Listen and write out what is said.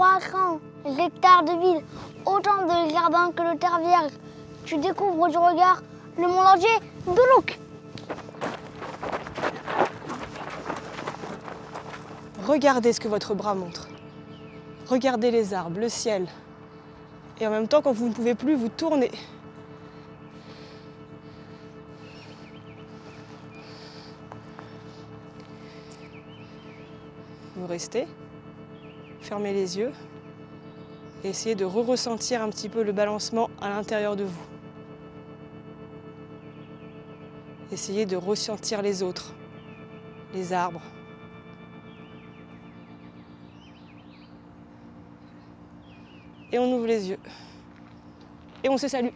300 hectares de ville, autant de jardins que de terre vierge. Tu découvres du regard le monde entier. Doulouk Regardez ce que votre bras montre. Regardez les arbres, le ciel. Et en même temps, quand vous ne pouvez plus, vous tournez. Vous restez, fermez les yeux et essayez de re-ressentir un petit peu le balancement à l'intérieur de vous. Essayez de ressentir les autres, les arbres. Et on ouvre les yeux. Et on se salue.